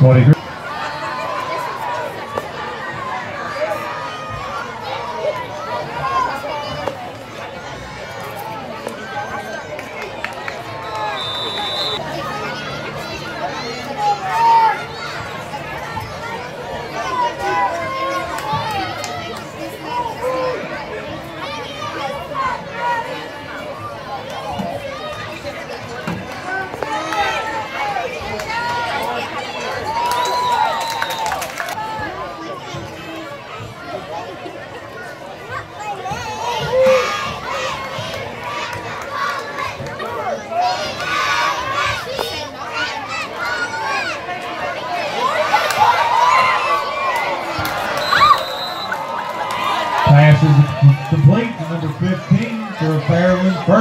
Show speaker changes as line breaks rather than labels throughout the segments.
43. Pass is complete to number 15 for Fairland. First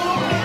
Oh,